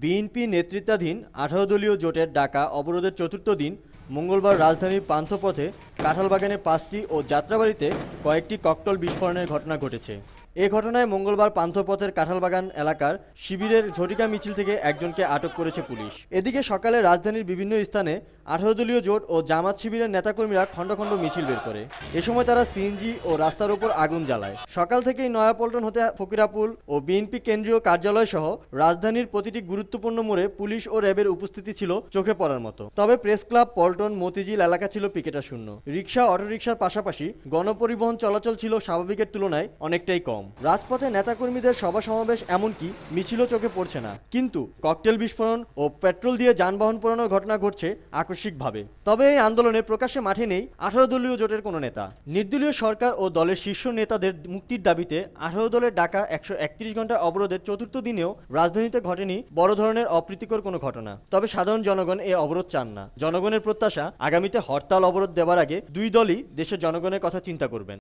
BNP নেতৃত্বাধীন আঠারো দলীয় জোটের ডাকা অবরোধের চতুর্থ দিন মঙ্গলবার রাজধানীর পান্থপথে কাঁঠালবাগানে পাঁচটি ও যাত্রাবাড়িতে কয়েকটি ককটল বিস্ফোরণের ঘটনা ঘটেছে। এ ঘটনায় মঙ্গলবার পান্থপথের কাঁঠালবাগান এলাকার শিবিরের ঝটিকা মিছিল থেকে একজনকে আটক করেছে পুলিশ। এদিকে সকালে রাজধানীর বিভিন্ন স্থানে আঠারো দলীয় জোট ও জামাত শিবিরের নেতাকর্মীরা খণ্ড খণ্ড মিছিল বের করে। এ সময় তারা সিএনজি ও রাস্তার উপর আগুন জ্বালায়। সকাল থেকেই নয়াপল্টন হতে ফকিরাপুল ও বিএনপি কেন্দ্রীয় কার্যালয় সহ রাজধানীর প্রতিটি গুরুত্বপূর্ণ মোড়ে পুলিশ ও র্যাবের উপস্থিতি ছিল চোখে পড়ার মতো। তবে প্রেস ক্লাব পল্টন মতিঝিল এলাকা ছিল পিকেটা শূন্য। রিক্সা অটোরিকশার পাশাপাশি গণপরিবহন চলাচল ছিল স্বাভাবিকের তুলনায় অনেকটাই কম। রাজপথে নেতাকর্মীদের সভা সমাবেশ এমনকি মিছিলও চোখে পড়ছে না। কিন্তু ককটেল বিস্ফোরণ ও পেট্রোল দিয়ে যানবাহন পোড়ানোর ঘটনা ঘটছে আকস্মিকভাবে। তবে এই আন্দোলনে প্রকাশ্যে মাঠে নেই আঠারো দলীয় জোটের কোনো নেতা। নির্দলীয় সরকার ও দলের শীর্ষ নেতাদের মুক্তির দাবিতে আঠারো দলের ডাকা একশো একত্রিশ ঘণ্টা অবরোধের চতুর্থ দিনেও রাজধানীতে ঘটেনি বড় ধরনের অপ্রীতিকর কোনো ঘটনা। তবে সাধারণ জনগণ এ অবরোধ চান না। জনগণের প্রত্যাশা আগামীতে হরতাল অবরোধ দেওয়ার আগে দুই দলই দেশের জনগণের কথা চিন্তা করবেন।